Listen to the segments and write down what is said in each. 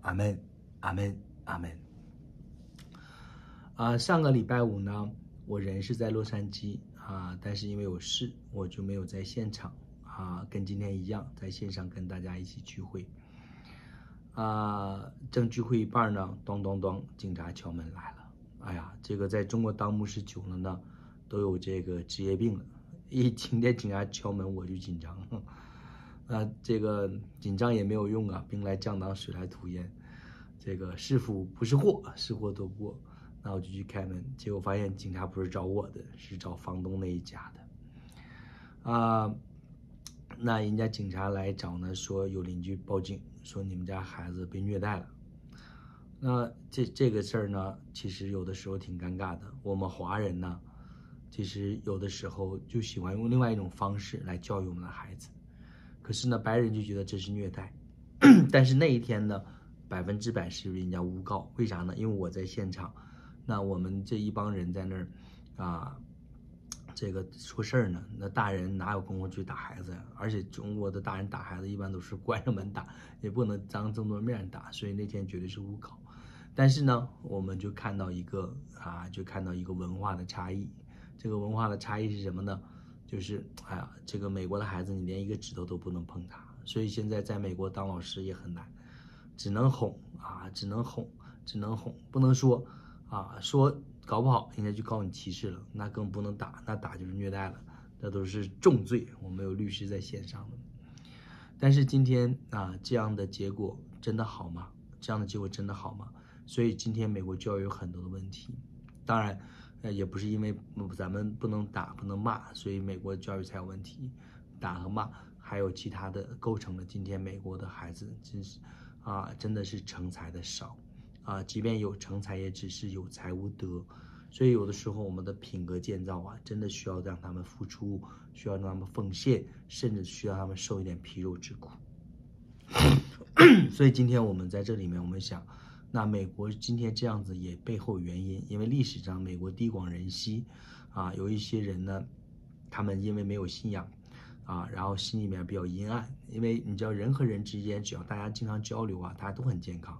阿门，阿门，阿门。啊，上个礼拜五呢，我人是在洛杉矶啊，但是因为有事，我就没有在现场啊，跟今天一样，在线上跟大家一起聚会。啊，正聚会一半呢，咚咚咚，警察敲门来了。哎呀，这个在中国当牧师久了呢，都有这个职业病了。一听见警察敲门，我就紧张。啊，这个紧张也没有用啊，兵来将挡，水来土掩。这个是福不是祸，是祸躲不过。那我就去开门，结果发现警察不是找我的，是找房东那一家的。啊，那人家警察来找呢，说有邻居报警，说你们家孩子被虐待了。那这这个事儿呢，其实有的时候挺尴尬的。我们华人呢，其实有的时候就喜欢用另外一种方式来教育我们的孩子。可是呢，白人就觉得这是虐待，但是那一天呢，百分之百是人家诬告，为啥呢？因为我在现场，那我们这一帮人在那儿，啊，这个说事儿呢，那大人哪有功夫去打孩子呀？而且中国的大人打孩子一般都是关着门打，也不能当这么多面打，所以那天绝对是诬告。但是呢，我们就看到一个啊，就看到一个文化的差异，这个文化的差异是什么呢？就是，哎呀，这个美国的孩子，你连一个指头都不能碰他，所以现在在美国当老师也很难，只能哄啊，只能哄，只能哄，不能说，啊，说搞不好人家就告你歧视了，那更不能打，那打就是虐待了，那都是重罪。我们有律师在线上的，但是今天啊，这样的结果真的好吗？这样的结果真的好吗？所以今天美国教育有很多的问题，当然。那也不是因为咱们不能打不能骂，所以美国教育才有问题。打和骂还有其他的构成了今天美国的孩子真是啊，真的是成才的少啊，即便有成才，也只是有才无德。所以有的时候我们的品格建造啊，真的需要让他们付出，需要让他们奉献，甚至需要他们受一点皮肉之苦。所以今天我们在这里面，我们想。那美国今天这样子也背后原因，因为历史上美国地广人稀，啊，有一些人呢，他们因为没有信仰，啊，然后心里面比较阴暗。因为你知道人和人之间，只要大家经常交流啊，大家都很健康，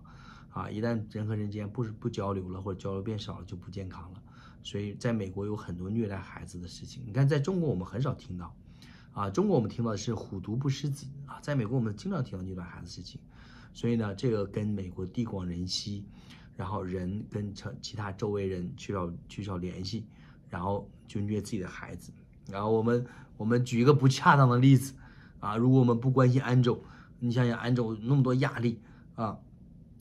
啊，一旦人和人之间不是不交流了，或者交流变少了，就不健康了。所以在美国有很多虐待孩子的事情。你看，在中国我们很少听到，啊，中国我们听到的是虎毒不食子啊，在美国我们经常听到虐待孩子事情。所以呢，这个跟美国地广人稀，然后人跟城其他周围人缺少缺少联系，然后就虐自己的孩子。然后我们我们举一个不恰当的例子啊，如果我们不关心安周，你想想安周那么多压力啊，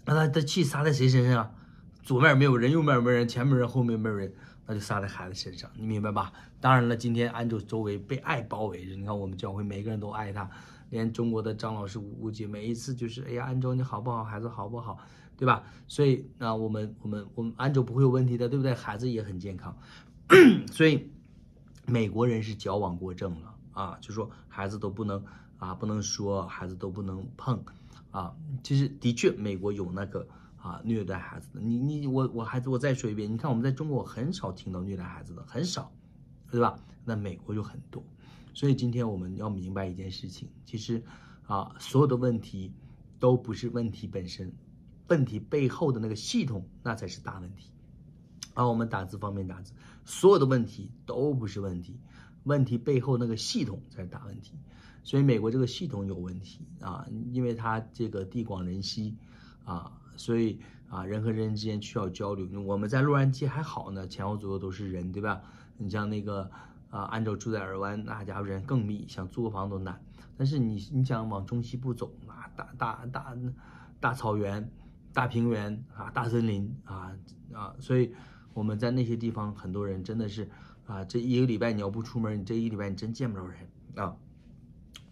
那他的气撒在谁身上？左面没有人，右面没人，前面人，后面没有人，那就撒在孩子身上，你明白吧？当然了，今天安周周围被爱包围着，你看我们教会每个人都爱他。连中国的张老师估计每一次就是，哎呀，安卓你好不好？孩子好不好？对吧？所以那我们我们我们安卓不会有问题的，对不对？孩子也很健康，所以美国人是矫枉过正了啊，就说孩子都不能啊，不能说孩子都不能碰啊。其实的确，美国有那个啊虐待孩子的。你你我我孩子我再说一遍，你看我们在中国很少听到虐待孩子的，很少，对吧？那美国就很多。所以今天我们要明白一件事情，其实，啊，所有的问题都不是问题本身，问题背后的那个系统那才是大问题。啊，我们打字方便打字，所有的问题都不是问题，问题背后那个系统才是大问题。所以美国这个系统有问题啊，因为它这个地广人稀，啊，所以啊人和人之间需要交流。我们在洛杉矶还好呢，前后左右都是人，对吧？你像那个。啊，按照住在尔湾，那家伙人更密，想租个房都难。但是你你想往中西部走，啊，大大大大草原、大平原啊，大森林啊啊，所以我们在那些地方，很多人真的是啊，这一个礼拜你要不出门，你这一礼拜你真见不着人啊。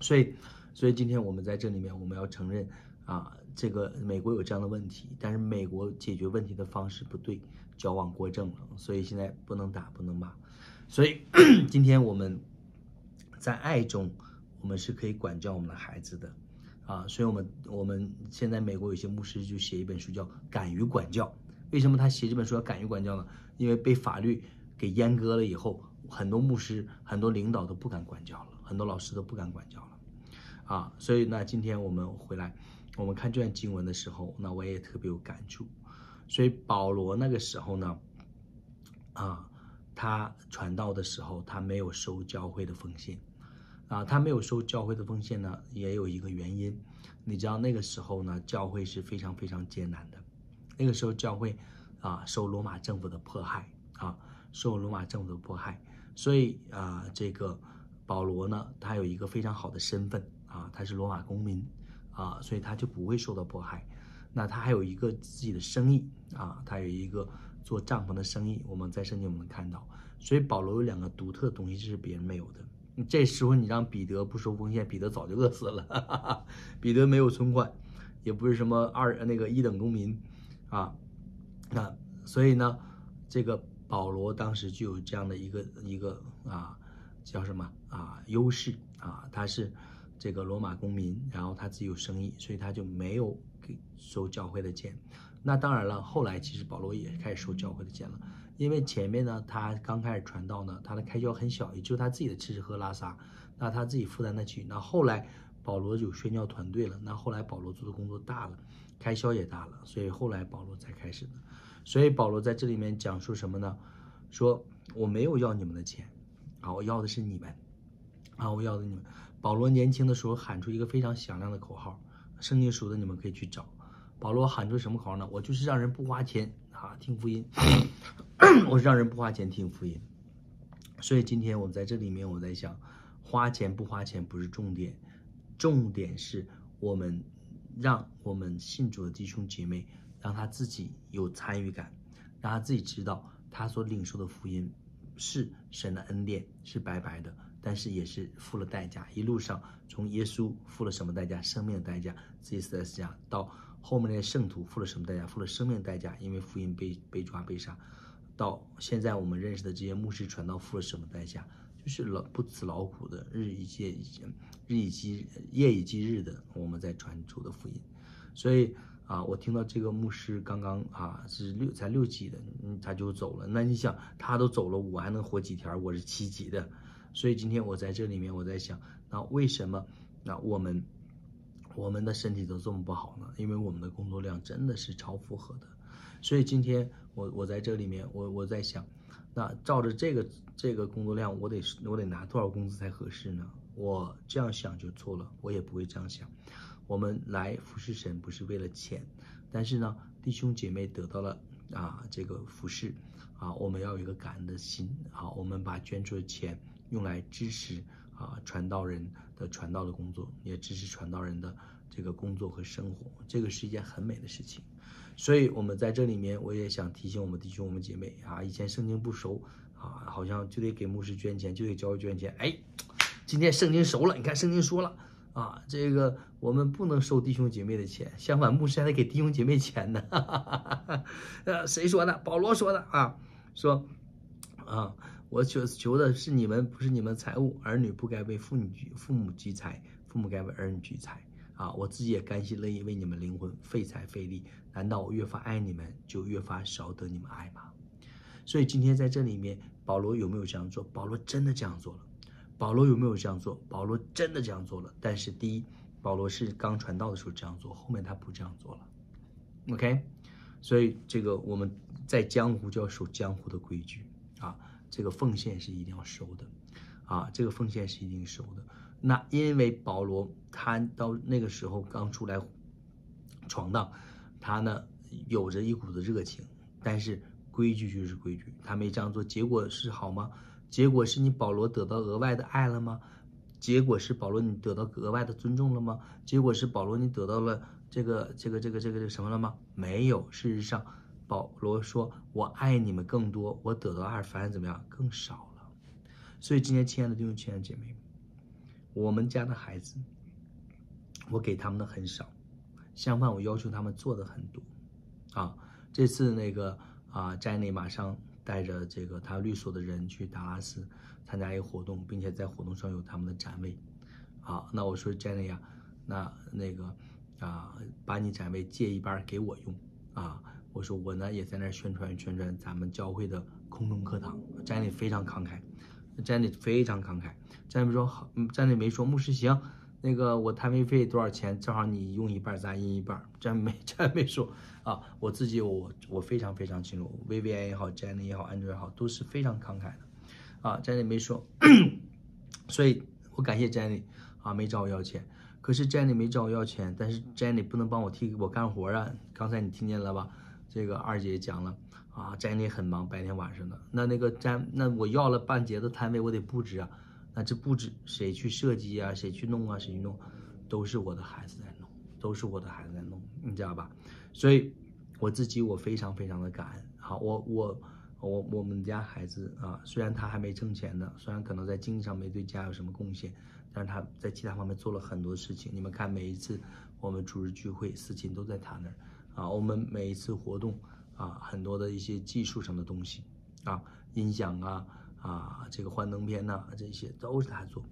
所以，所以今天我们在这里面，我们要承认啊，这个美国有这样的问题，但是美国解决问题的方式不对，矫枉过正了，所以现在不能打，不能骂。所以 今天我们在爱中，我们是可以管教我们的孩子的，啊，所以我们我们现在美国有些牧师就写一本书叫《敢于管教》。为什么他写这本书要敢于管教呢？因为被法律给阉割了以后，很多牧师、很多领导都不敢管教了，很多老师都不敢管教了，啊，所以那今天我们回来，我们看这段经文的时候，那我也特别有感触。所以保罗那个时候呢，啊，他传道的时候，他没有收教会的奉献，啊，他没有收教会的奉献呢，也有一个原因。你知道那个时候呢，教会是非常非常艰难的。那个时候教会啊，受罗马政府的迫害啊，受罗马政府的迫害。所以啊，这个保罗呢，他有一个非常好的身份啊，他是罗马公民啊，所以他就不会受到迫害。那他还有一个自己的生意啊，他有一个做帐篷的生意。我们在圣经我们看到，所以保罗有两个独特的东西，这是别人没有的。这时候你让彼得不收奉献，彼得早就饿死了。哈 哈彼得没有存款，也不是什么二那个一等公民啊，那所以呢，这个。保罗当时就有这样的一个一个啊，叫什么啊优势啊，他是这个罗马公民，然后他自己有生意，所以他就没有给收教会的钱。那当然了，后来其实保罗也开始收教会的钱了，因为前面呢他刚开始传道呢，他的开销很小，也就他自己的吃吃喝拉撒，那他自己负担得起。那后来保罗有宣教团队了，那后来保罗做的工作大了，开销也大了，所以后来保罗才开始的。所以保罗在这里面讲述什么呢？说我没有要你们的钱，啊，我要的是你们，啊，我要的你们。保罗年轻的时候喊出一个非常响亮的口号，圣经熟的你们可以去找。保罗喊出什么口号呢？我就是让人不花钱啊听福音，我是让人不花钱听福音。所以今天我们在这里面我在想，花钱不花钱不是重点，重点是我们让我们信主的弟兄姐妹。让他自己有参与感，让他自己知道他所领受的福音是神的恩典，是白白的，但是也是付了代价。一路上从耶稣付了什么代价？生命的代价，自己死在十字架，到后面那些圣徒付了什么代价？付了生命代价，因为福音被被抓被杀。到现在我们认识的这些牧师传道付了什么代价？就是劳不辞劳苦的，日以继日以继夜以继日的，我们在传主的福音。所以。啊，我听到这个牧师刚刚啊是六才六级的，他就走了。那你想，他都走了，我还能活几天？我是七级的，所以今天我在这里面，我在想，那为什么那我们我们的身体都这么不好呢？因为我们的工作量真的是超负荷的。所以今天我我在这里面，我我在想，那照着这个这个工作量，我得我得拿多少工资才合适呢？我这样想就错了，我也不会这样想。我们来服侍神不是为了钱，但是呢，弟兄姐妹得到了啊这个服侍啊，我们要有一个感恩的心啊，我们把捐出的钱用来支持啊传道人的传道的工作，也支持传道人的这个工作和生活，这个是一件很美的事情。所以，我们在这里面，我也想提醒我们弟兄、我们姐妹啊，以前圣经不熟啊，好像就得给牧师捐钱，就得教会捐钱。哎，今天圣经熟了，你看圣经说了。啊，这个我们不能收弟兄姐妹的钱，相反，牧师还得给弟兄姐妹钱呢。呃，谁说的？保罗说的啊，说啊，我求求的是你们，不是你们财物。儿女不该为父女父母积财，父母该为儿女聚财。啊，我自己也甘心乐意为你们灵魂费财费力。难道我越发爱你们，就越发少得你们爱吗？所以今天在这里面，保罗有没有这样做？保罗真的这样做了。保罗有没有这样做？保罗真的这样做了。但是第一，保罗是刚传道的时候这样做，后面他不这样做了。OK，所以这个我们在江湖就要守江湖的规矩啊，这个奉献是一定要收的啊，这个奉献是一定收的。那因为保罗他到那个时候刚出来闯荡，他呢有着一股子热情，但是规矩就是规矩，他没这样做，结果是好吗？结果是你保罗得到额外的爱了吗？结果是保罗你得到额外的尊重了吗？结果是保罗你得到了这个这个这个这个什么了吗？没有。事实上，保罗说：“我爱你们更多，我得到爱反而怎么样更少了。”所以今天，亲爱的弟兄、亲爱的姐妹，我们家的孩子，我给他们的很少，相反，我要求他们做的很多。啊，这次那个啊，詹内马上。带着这个他律所的人去达拉斯参加一个活动，并且在活动上有他们的展位。好，那我说詹妮呀，那那个啊，把你展位借一半给我用啊。我说我呢也在那宣传宣传咱们教会的空中课堂。Jenny 非常慷慨，Jenny 非常慷慨。Jenny 说好，Jenny 没说牧师行，那个我摊位费多少钱？正好你用一半，咱印一半，詹没詹没说啊。我自己我我非常非常清楚，VVI 也好，Jenny 也好，安卓也好，都是非常慷慨的啊。Jenny 没说，所以我感谢 Jenny 啊，没找我要钱。可是 Jenny 没找我要钱，但是 Jenny 不能帮我替我干活啊。刚才你听见了吧？这个二姐讲了啊詹妮很忙，白天晚上的。那那个詹，那我要了半截的摊位，我得布置啊。那这布置谁去设计啊？谁去弄啊？谁去弄？都是我的孩子在弄，都是我的孩子在弄，你知道吧？所以我自己我非常非常的感恩。好，我我我我们家孩子啊，虽然他还没挣钱呢，虽然可能在经济上没对家有什么贡献。但是他在其他方面做了很多事情。你们看，每一次我们主日聚会，思琴都在他那儿啊。我们每一次活动啊，很多的一些技术上的东西啊，音响啊啊，这个幻灯片呐，这些都是他做。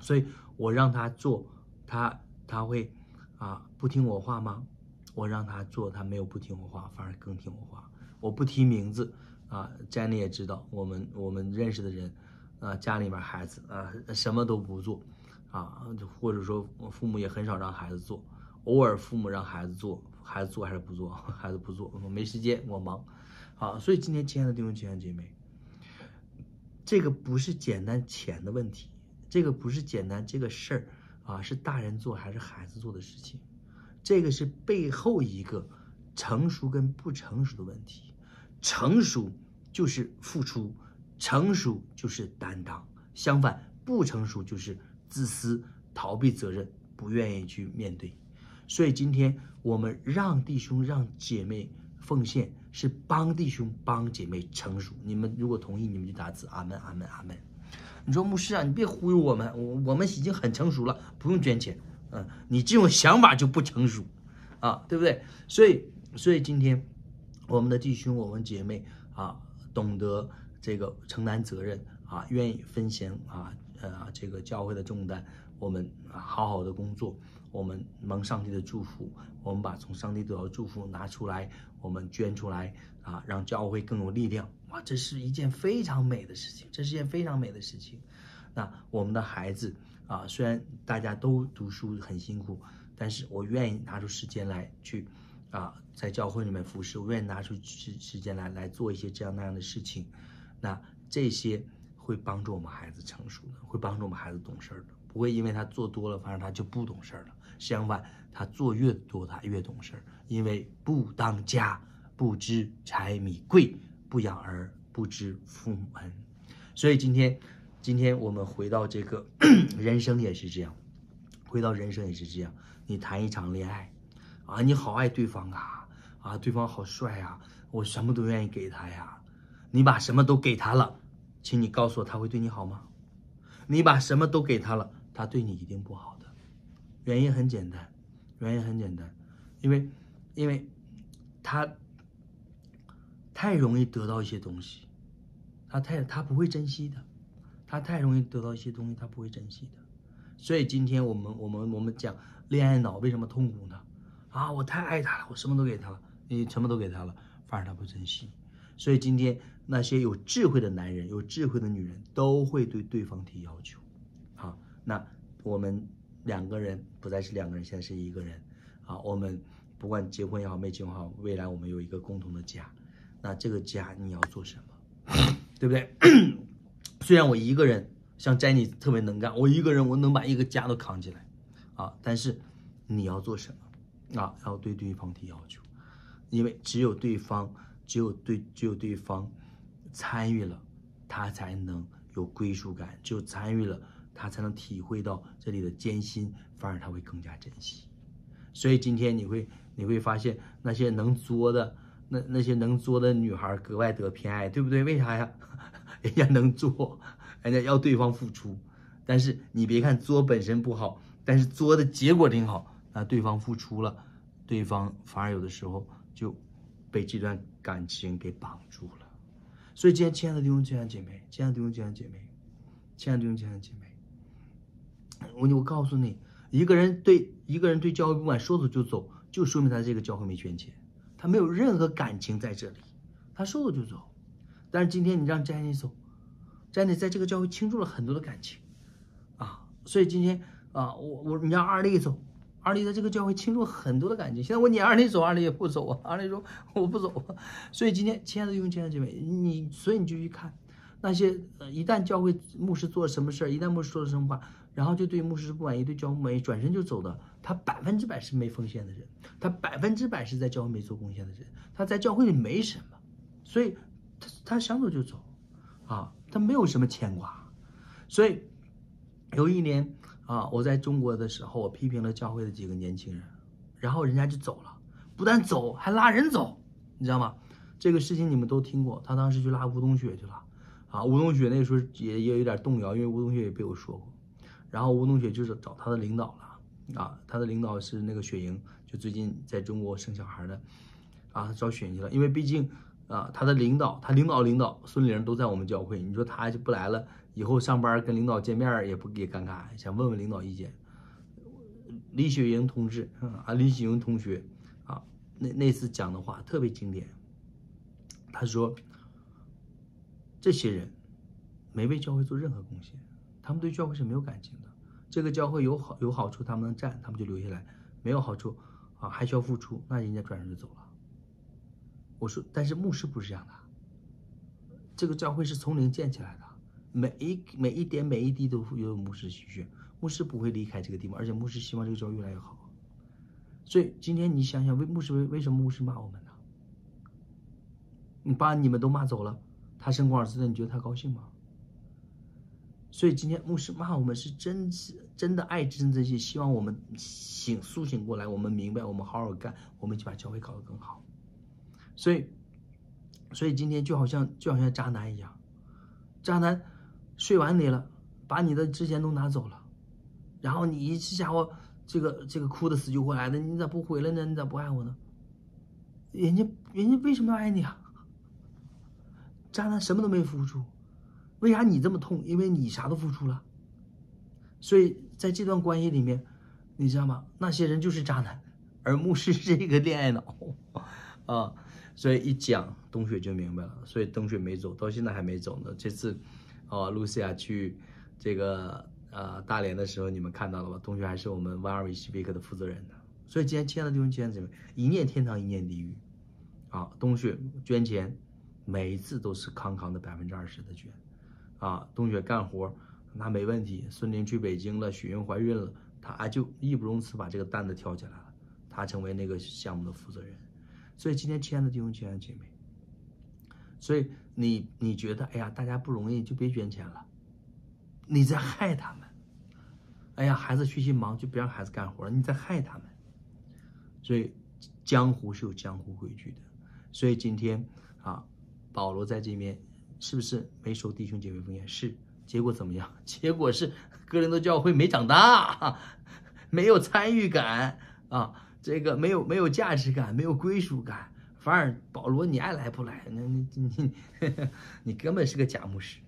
所以我让他做，他他会啊不听我话吗？我让他做，他没有不听我话，反而更听我话。我不提名字啊家里也知道，我们我们认识的人。啊，家里面孩子啊，什么都不做，啊，或者说父母也很少让孩子做，偶尔父母让孩子做，孩子做还是不做，孩子不做，我没时间，我忙，啊，所以今天亲爱的弟兄姐妹，这个不是简单钱的问题，这个不是简单这个事儿啊，是大人做还是孩子做的事情，这个是背后一个成熟跟不成熟的问题，成熟就是付出。成熟就是担当，相反，不成熟就是自私、逃避责任、不愿意去面对。所以今天我们让弟兄、让姐妹奉献，是帮弟兄、帮姐妹成熟。你们如果同意，你们就打字，阿门，阿门，阿门。你说牧师啊，你别忽悠我们，我我们已经很成熟了，不用捐钱。嗯，你这种想法就不成熟，啊，对不对？所以，所以今天我们的弟兄、我们姐妹啊，懂得。这个承担责任啊，愿意分享啊，呃，这个教会的重担，我们好好的工作，我们蒙上帝的祝福，我们把从上帝得到祝福拿出来，我们捐出来啊，让教会更有力量哇，这是一件非常美的事情，这是件非常美的事情。那我们的孩子啊，虽然大家都读书很辛苦，但是我愿意拿出时间来去啊，在教会里面服侍，我愿意拿出时时间来来做一些这样那样的事情。那这些会帮助我们孩子成熟的，会帮助我们孩子懂事儿的，不会因为他做多了，反正他就不懂事儿了。相反，他做越多，他越懂事儿。因为不当家不知柴米贵，不养儿不知父母恩。所以今天，今天我们回到这个人生也是这样，回到人生也是这样。你谈一场恋爱，啊，你好爱对方啊，啊，对方好帅啊，我什么都愿意给他呀。你把什么都给他了，请你告诉我他会对你好吗？你把什么都给他了，他对你一定不好的。原因很简单，原因很简单，因为，因为，他太容易得到一些东西，他太他不会珍惜的，他太容易得到一些东西，他不会珍惜的。所以今天我们我们我们讲恋爱脑为什么痛苦呢？啊，我太爱他了，我什么都给他了，你什么都给他了，反而他不珍惜。所以今天。那些有智慧的男人、有智慧的女人，都会对对方提要求。那我们两个人不再是两个人，现在是一个人。啊，我们不管结婚也好，没结婚好，未来我们有一个共同的家。那这个家你要做什么？对不对？虽然我一个人，像詹妮特别能干，我一个人我能把一个家都扛起来。啊，但是你要做什么？啊，要对对方提要求，因为只有对方，只有对，只有对方。参与了，他才能有归属感；只有参与了，他才能体会到这里的艰辛，反而他会更加珍惜。所以今天你会你会发现，那些能作的那那些能作的女孩格外得偏爱，对不对？为啥呀？人家能作，人家要对方付出。但是你别看作本身不好，但是作的结果挺好。那对方付出了，对方反而有的时候就被这段感情给绑住了。所以今天，亲爱的弟兄、亲爱的姐妹，亲爱的弟兄、亲爱的姐妹，亲爱的弟兄、亲爱的姐妹，我我告诉你，一个人对一个人对教会不满，说走就走，就说明他这个教会没捐钱，他没有任何感情在这里，他说走就走。但是今天你让詹妮走，詹妮在这个教会倾注了很多的感情，啊，所以今天，啊，我我你让二丽走，二丽在这个教会倾注很多的感情。现在我撵二丽走，二丽也不走啊，二丽说我不走啊。所以今天亲爱的弟兄姐妹，你所以你就去看那些呃，一旦教会牧师做了什么事儿，一旦牧师说了什么话，然后就对牧师不满意，对教会不满意，转身就走的，他百分之百是没奉献的人，他百分之百是在教会没做贡献的人，他在教会里没什么，所以他他想走就走，啊，他没有什么牵挂，所以有一年。啊！我在中国的时候，我批评了教会的几个年轻人，然后人家就走了，不但走，还拉人走，你知道吗？这个事情你们都听过，他当时就拉吴冬雪去了，啊，吴冬雪那个时候也也有点动摇，因为吴冬雪也被我说过，然后吴冬雪就是找他的领导了，啊，他的领导是那个雪莹，就最近在中国生小孩的，啊，找雪莹去了，因为毕竟啊，他的领导，他领导领导孙玲都在我们教会，你说他就不来了。以后上班跟领导见面也不也尴尬，想问问领导意见。李雪莹同志啊，李雪莹同学啊，那那次讲的话特别经典。他说：“这些人没为教会做任何贡献，他们对教会是没有感情的。这个教会有好有好处，他们能占，他们就留下来；没有好处啊，还需要付出，那人家转身就走了。”我说：“但是牧师不是这样的，这个教会是从零建起来的。”每一每一点每一滴都有牧师心血，牧师不会离开这个地方，而且牧师希望这个教会越来越好。所以今天你想想，为牧师为为什么牧师骂我们呢？你把你们都骂走了，他升光尔斯的，你觉得他高兴吗？所以今天牧师骂我们是真是真的爱真这些，希望我们醒苏醒过来，我们明白，我们好好干，我们就把教会搞得更好。所以，所以今天就好像就好像渣男一样，渣男。睡完你了，把你的之前都拿走了，然后你这家伙这个这个哭的死去活来的，你咋不回来呢？你咋不爱我呢？人家人家为什么要爱你啊？渣男什么都没付出，为啥你这么痛？因为你啥都付出了。所以在这段关系里面，你知道吗？那些人就是渣男，而牧师是一个恋爱脑啊。所以一讲冬雪就明白了，所以冬雪没走到现在还没走呢。这次。哦，露西亚去这个呃大连的时候，你们看到了吧？冬雪还是我们 v a r i s p e a k 的负责人呢。所以今天亲爱的弟兄姐妹，一念天堂，一念地狱。啊，冬雪捐钱，每一次都是康康的百分之二十的捐。啊，冬雪干活那没问题。孙玲去北京了，许云怀孕了，他就义不容辞把这个担子挑起来了，他成为那个项目的负责人。所以今天亲爱的弟兄亲姐妹。所以你你觉得，哎呀，大家不容易，就别捐钱了，你在害他们。哎呀，孩子学习忙，就别让孩子干活了，你在害他们。所以江湖是有江湖规矩的。所以今天啊，保罗在这边是不是没收弟兄姐妹奉献？是。结果怎么样？结果是哥林多教会没长大，没有参与感啊，这个没有没有价值感，没有归属感。反而保罗，你爱来不来？那你你 你根本是个假牧师，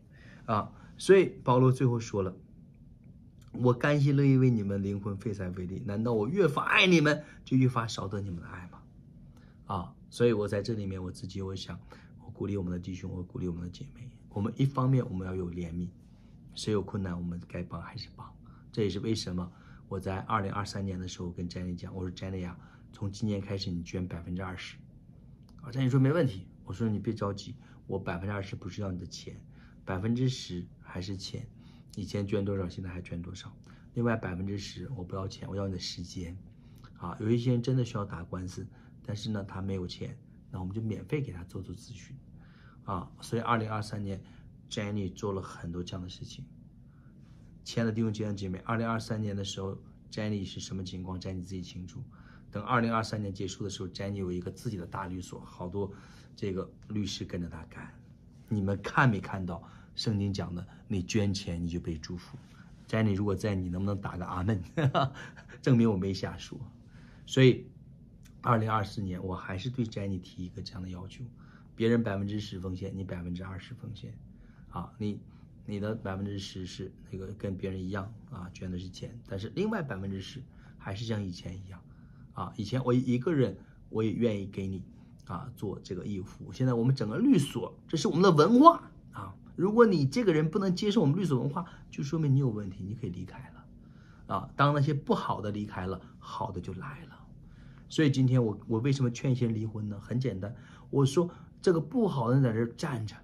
啊！所以保罗最后说了：“我甘心乐意为你们灵魂费财费力，难道我越发爱你们，就越发少得你们的爱吗？”啊！所以我在这里面，我自己我想，鼓励我们的弟兄，我鼓励我们的姐妹。我们一方面我们要有怜悯，谁有困难我们该帮还是帮。这也是为什么我在二零二三年的时候跟 Jenny 讲，我说 Jenny 啊，从今年开始你捐百分之二十。啊，张宇说没问题。我说你别着急，我百分之二十不是要你的钱，百分之十还是钱。以前捐多少，现在还捐多少。另外百分之十我不要钱，我要你的时间。啊，有一些人真的需要打官司，但是呢他没有钱，那我们就免费给他做做咨询。啊，所以二零二三年，Jenny 做了很多这样的事情。亲爱的弟兄姐妹，二零二三年的时候，Jenny 是什么情况？Jenny 自己清楚。等二零二三年结束的时候，Jenny 有一个自己的大律所，好多这个律师跟着他干。你们看没看到圣经讲的？你捐钱你就被祝福。Jenny 如果在，你能不能打个阿门？证明我没瞎说。所以，二零二四年我还是对 Jenny 提一个这样的要求：别人百分之十奉献，你百分之二十奉献。啊，你你的百分之十是那个跟别人一样啊，捐的是钱，但是另外百分之十还是像以前一样。啊，以前我一个人我也愿意给你啊做这个义务服务。现在我们整个律所，这是我们的文化啊。如果你这个人不能接受我们律所文化，就说明你有问题，你可以离开了啊，当那些不好的离开了，好的就来了。所以今天我我为什么劝一些人离婚呢？很简单，我说这个不好的人在这站着，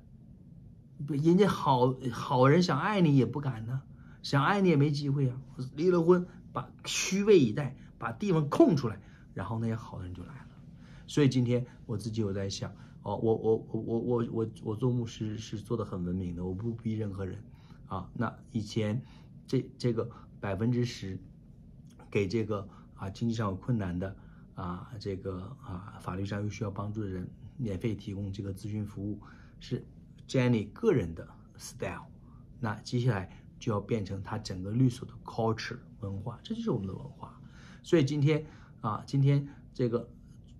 人家好好人想爱你也不敢呢，想爱你也没机会啊。离了婚，把虚位以待，把地方空出来，然后那些好人就来了。所以今天我自己有在想，哦，我我我我我我我做牧师是做的很文明的，我不逼任何人啊。那以前这这个百分之十给这个啊经济上有困难的。啊，这个啊，法律上有需要帮助的人，免费提供这个咨询服务，是 Jenny 个人的 style。那接下来就要变成他整个律所的 culture 文化，这就是我们的文化。所以今天啊，今天这个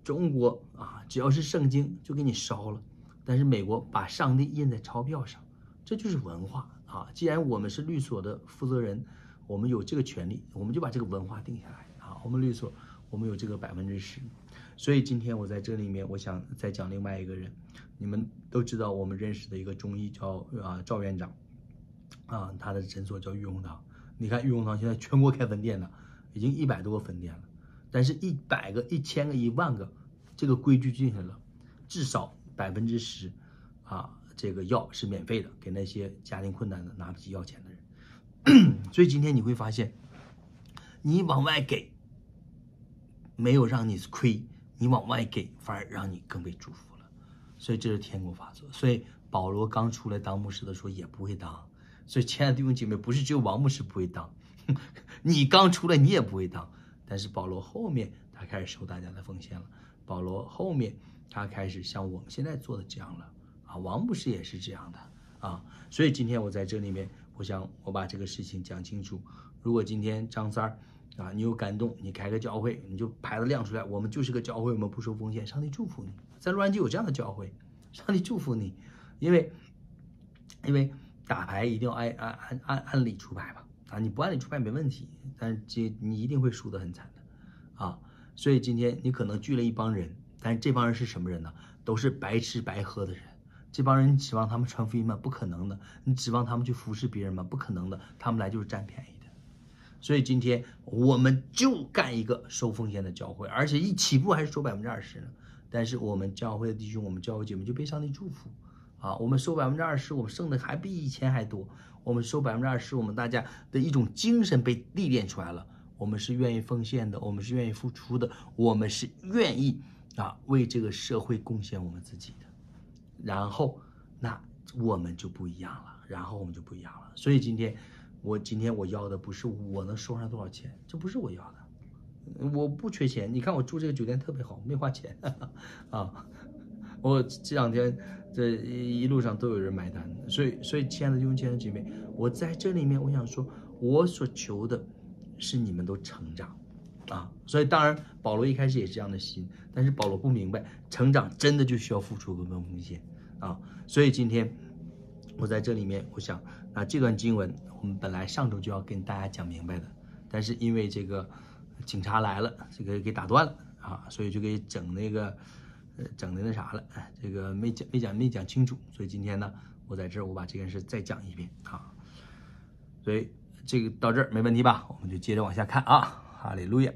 中国啊，只要是圣经就给你烧了，但是美国把上帝印在钞票上，这就是文化啊。既然我们是律所的负责人，我们有这个权利，我们就把这个文化定下来啊。我们律所。我们有这个百分之十，所以今天我在这里面，我想再讲另外一个人。你们都知道，我们认识的一个中医叫啊赵院长，啊他的诊所叫玉红堂。你看玉红堂现在全国开分店了，已经一百多个分店了。但是，一百个、一千个、一万个，这个规矩定下来了，至少百分之十，啊这个药是免费的，给那些家庭困难的拿不起药钱的人。所以今天你会发现，你往外给。没有让你亏，你往外给，反而让你更被祝福了，所以这是天国法则。所以保罗刚出来当牧师的时候也不会当，所以亲爱的弟兄姐妹，不是只有王牧师不会当，你刚出来你也不会当。但是保罗后面他开始收大家的奉献了，保罗后面他开始像我们现在做的这样了啊，王牧师也是这样的啊。所以今天我在这里面，我想我把这个事情讲清楚。如果今天张三儿。啊，你有感动，你开个教会，你就牌子亮出来，我们就是个教会，我们不收奉献，上帝祝福你。在洛杉矶有这样的教会，上帝祝福你，因为，因为打牌一定要按按按按理出牌吧，啊，你不按理出牌没问题，但是这你一定会输得很惨的，啊，所以今天你可能聚了一帮人，但这帮人是什么人呢？都是白吃白喝的人，这帮人你指望他们传福音吗？不可能的，你指望他们去服侍别人吗？不可能的，他们来就是占便宜。所以今天我们就干一个收奉献的教会，而且一起步还是收百分之二十呢。但是我们教会的弟兄，我们教会姐妹就被上帝祝福啊！我们收百分之二十，我们剩的还比以前还多。我们收百分之二十，我们大家的一种精神被历练出来了。我们是愿意奉献的，我们是愿意付出的，我们是愿意啊为这个社会贡献我们自己的。然后那我们就不一样了，然后我们就不一样了。所以今天。我今天我要的不是我能收上多少钱，这不是我要的，我不缺钱。你看我住这个酒店特别好，没花钱啊。我这两天这一路上都有人买单，所以所以亲爱的弟兄姐妹，我在这里面我想说，我所求的是你们都成长啊。所以当然保罗一开始也是这样的心，但是保罗不明白，成长真的就需要付出跟风险啊。所以今天我在这里面，我想啊这段经文。我们本来上周就要跟大家讲明白的，但是因为这个警察来了，这个给打断了啊，所以就给整那个呃整的那啥了，这个没讲没讲没讲清楚，所以今天呢，我在这儿我把这件事再讲一遍啊，所以这个到这儿没问题吧？我们就接着往下看啊，哈利路亚。